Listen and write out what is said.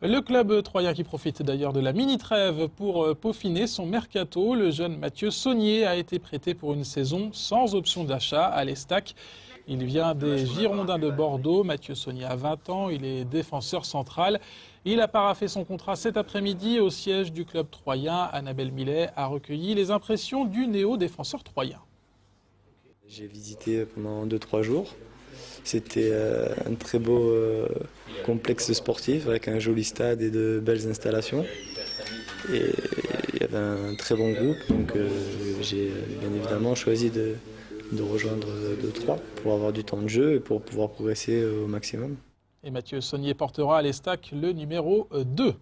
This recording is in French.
Le club troyen qui profite d'ailleurs de la mini-trêve pour euh, peaufiner son mercato. Le jeune Mathieu Saunier a été prêté pour une saison sans option d'achat à l'Estac. Il vient des Girondins de Bordeaux. Mathieu Saunier a 20 ans, il est défenseur central. Il a paraffé son contrat cet après-midi au siège du club troyen. Annabelle Millet a recueilli les impressions du néo-défenseur troyen. J'ai visité pendant 2-3 jours. C'était euh, un très beau euh, complexe sportif avec un joli stade et de belles installations. Et il y avait un très bon groupe, donc euh, j'ai bien évidemment choisi de, rejoindre 2-3 pour avoir du temps de jeu et pour pouvoir progresser au maximum. Et Mathieu Saunier portera à l'Estac le numéro 2.